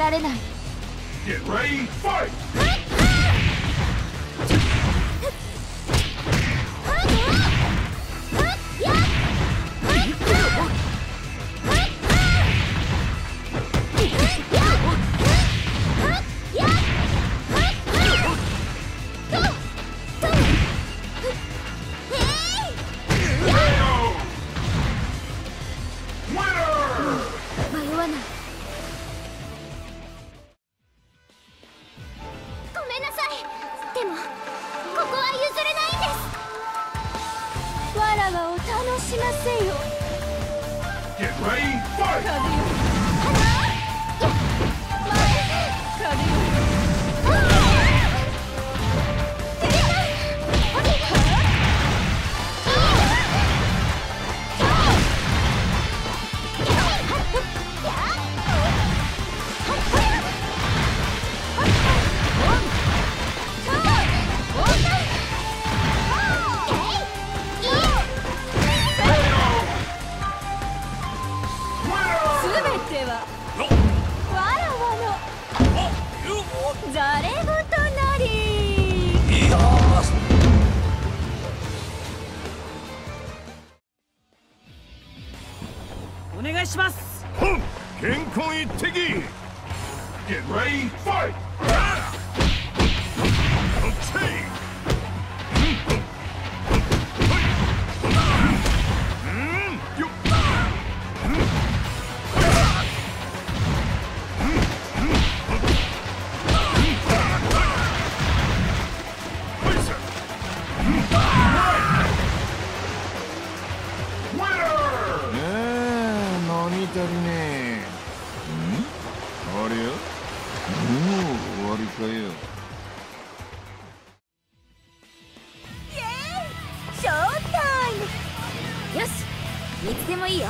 られない Get ready, fight! しませよ Get ready, fight! 健康一滴 Get ready, あれよもう終わりかよ。ショータイム！よしいつでもいいよ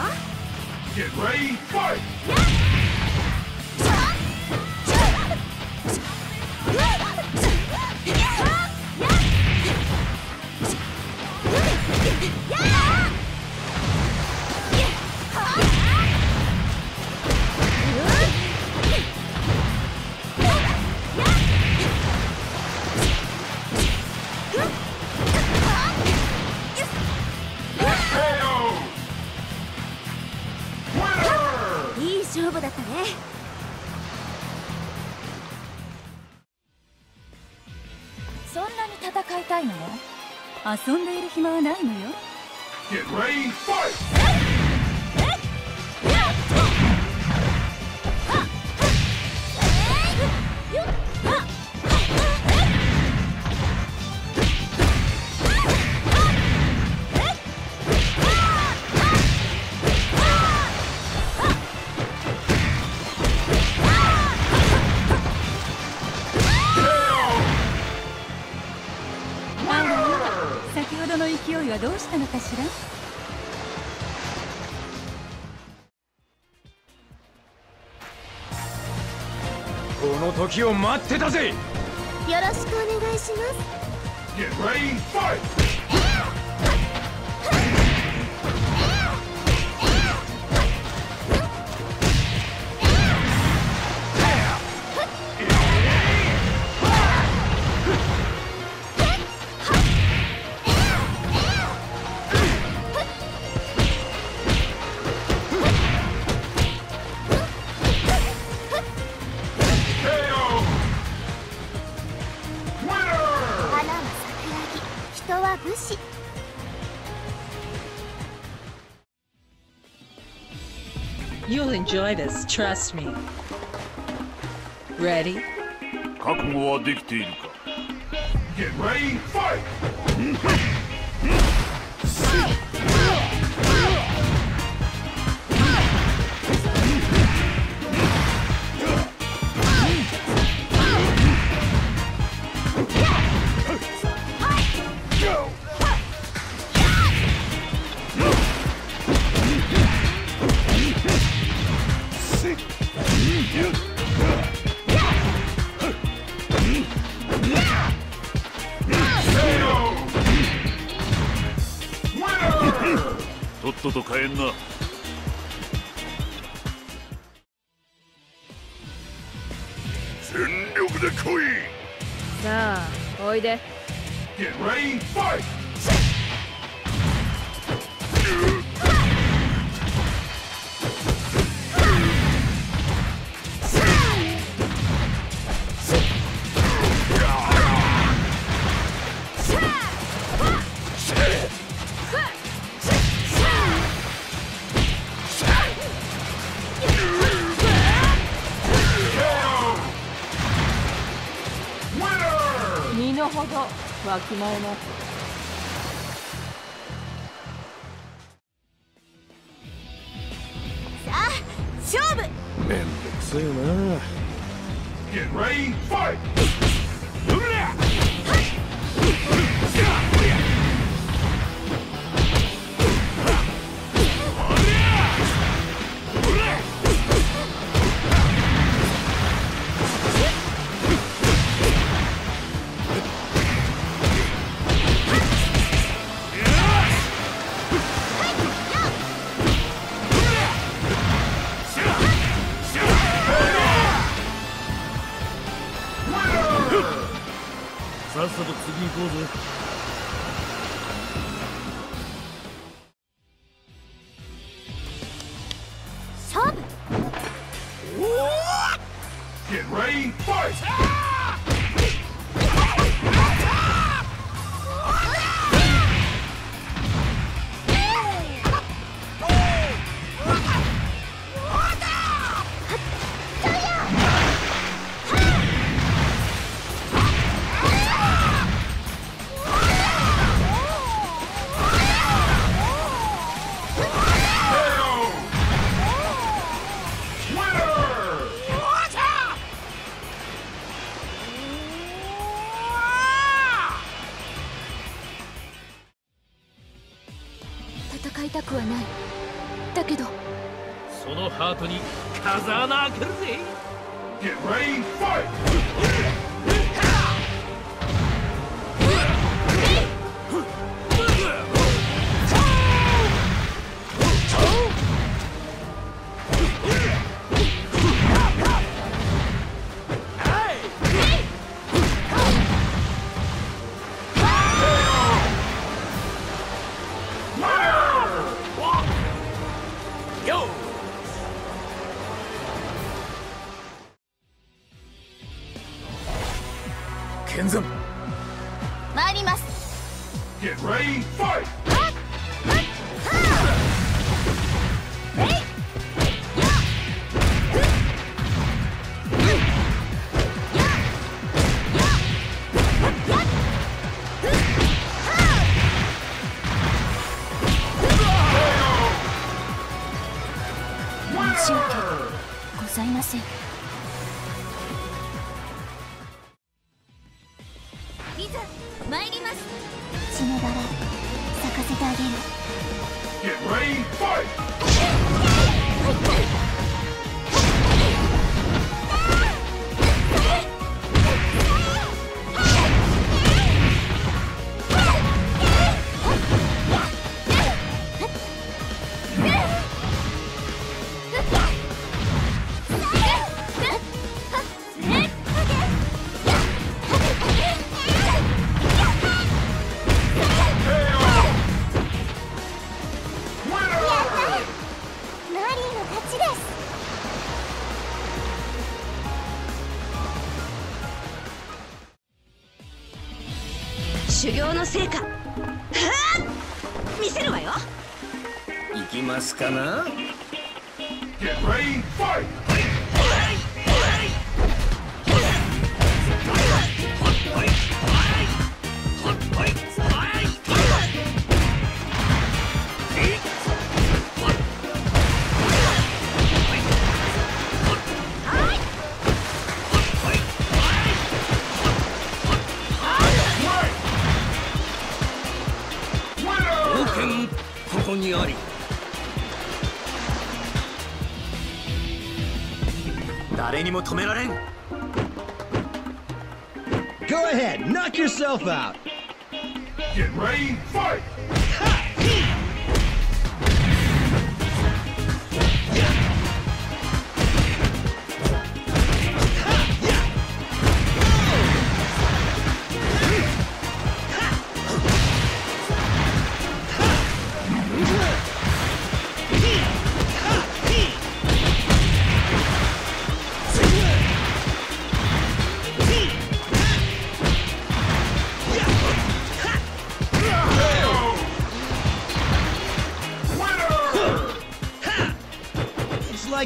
勝負だったね。そんなに戦いたいの？遊んでいる暇はないのよ。この時を待ってたぜ。よろしくお願いします武士 You'll enjoy this, trust me. Ready? 覚悟はできているか Get ready, fight! とと変えんな。全力で来い。さあおいで。Get ready, fight! 身の程わきまえます。さあ勝負。めんどくせえな。Get ready, fight! さっさと次行こうぜ。のハートに風穴開けるぜ Get ready, fight! 剣山参ります Get ready, fight! Get ready, fight! ますかな Get ready, fight! ここにあり誰にも止められん Go ahead, knock yourself out. Get ready, fight! 「